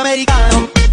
americano.